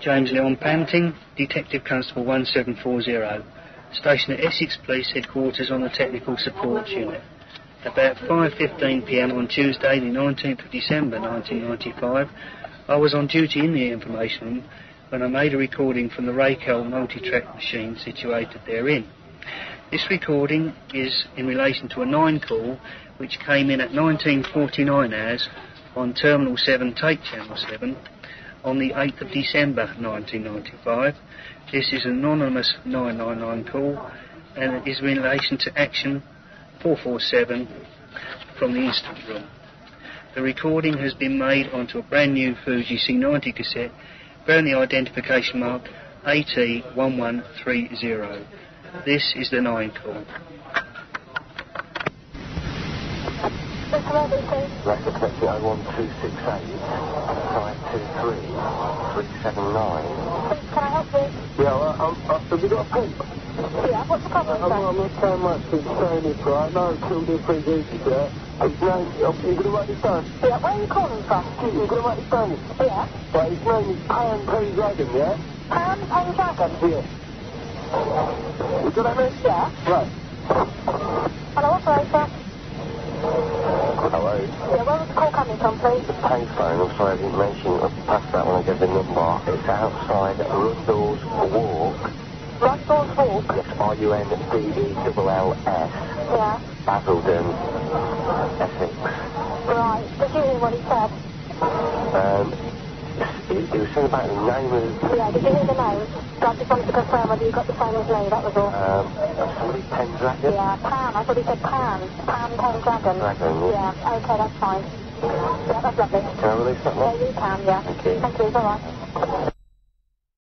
James Leon Panting, Detective Constable 1740. stationed at Essex Police Headquarters on the Technical Support Unit. About 5.15pm on Tuesday the 19th of December 1995, I was on duty in the information room when I made a recording from the Racal multi-track machine situated therein. This recording is in relation to a 9 call which came in at 1949 hours on Terminal 7 Take Channel 7 on the 8th of December 1995. This is an anonymous 999 call and it is in relation to Action 447 from the incident room. The recording has been made onto a brand new Fuji C90 cassette bearing the identification mark AT1130. This is the 9 call. Record Taxi 01268 523 379. Can I help you? Yeah, well, um, uh, have you got a pump? Yeah, what's the problem, I'm. I'm not saying much to saying this, right? No, two different yeah? His name, oh, you gonna write this down? Yeah, where are you calling from? You gonna write this down? Yeah. Right, his name is Pan P. Dragon, yeah? Pan Pen Dragon? Yeah. You got that, mate? Yeah. Right. Hello. Hello. Yeah, where was the coming? Payphone, I'm sorry I didn't mention, passed that when I gave the number. It's outside Rundells Walk. Russell's Walk? Yes, R-U-N-D-E-L-L-S. Yeah. Basildon, Essex. Right. Did you hear what he said? Um, it, it was something about the name of, Yeah, did you hear the name? I just wanted to confirm whether you got the same as me, that was all. um, somebody Pendragon? Yeah, Pan. I thought he said Pan. Pan Pen Dragon. Dragon, yeah. Yeah, okay, that's fine. Yeah, that's lovely. Can I release that Yeah, one? you can, yeah. Thank you. Thank you, bye-bye.